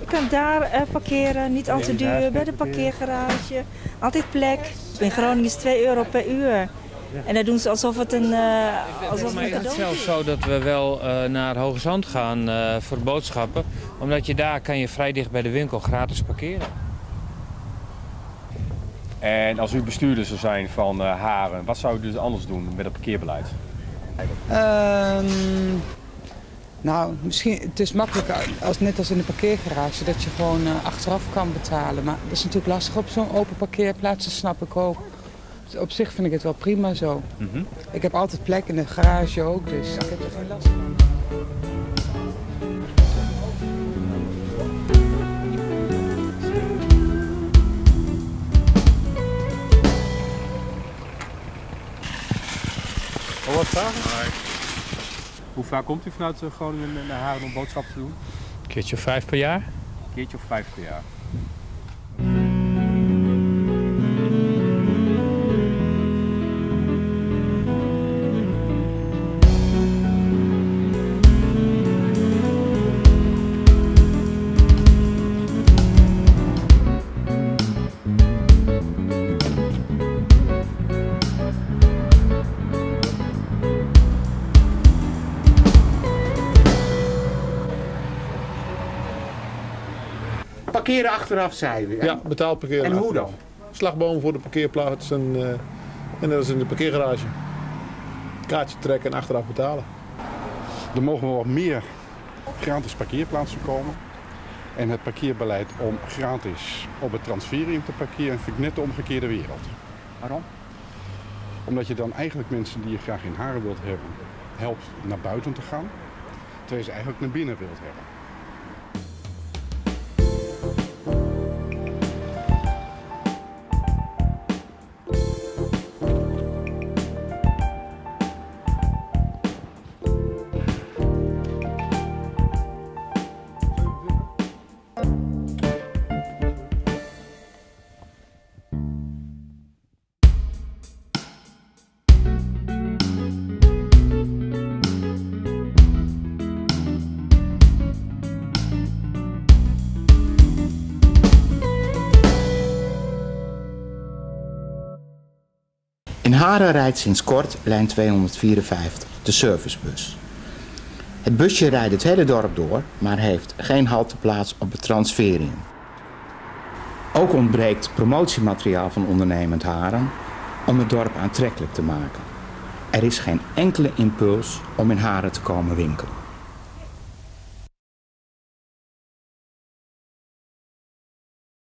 Je kan daar eh, parkeren, niet al te duur, bij de parkeergarage. Altijd plek. In Groningen is 2 euro per uur. En dan doen ze alsof het een, uh, alsof het een is het zelfs zo dat we wel eh, naar Hoge Zand gaan eh, voor boodschappen? Omdat je daar kan je vrij dicht bij de winkel gratis parkeren. En als u bestuurder zou zijn van eh, Haren, wat zou u dus anders doen met het parkeerbeleid? Ehm, nou, misschien het is makkelijker als net als in de parkeergarage dat je gewoon eh, achteraf kan betalen. Maar dat is natuurlijk lastig op zo'n open parkeerplaats, dat snap ik ook. Dus op zich vind ik het wel prima zo. Ik heb altijd plek in de garage ook, dus ik heb er geen last van. Oh, wat vragen? Hoe vaak komt u vanuit eh, Groningen naar Haren om boodschappen te doen? Een keertje of vijf per jaar? Een keertje of vijf per jaar. Parkeren achteraf, zei u. Ja, betaald parkeren. En hoe achteraf. dan? Slagboom voor de parkeerplaats en, eh, en dat is in de parkeergarage. Kaartje trekken en achteraf betalen. Er mogen wel wat meer gratis parkeerplaatsen komen. En het parkeerbeleid om gratis op het transferium te parkeren vind ik net de omgekeerde wereld. Waarom? Omdat je dan eigenlijk mensen die je graag in Haren wilt hebben, helpt naar buiten te gaan. Terwijl je ze eigenlijk naar binnen wilt hebben. In Haren rijdt sinds kort lijn 254, de servicebus. Het busje rijdt het hele dorp door, maar heeft geen halteplaats op het transferium. Ook ontbreekt promotiemateriaal van ondernemend Haren om het dorp aantrekkelijk te maken. Er is geen enkele impuls om in Haren te komen winkelen.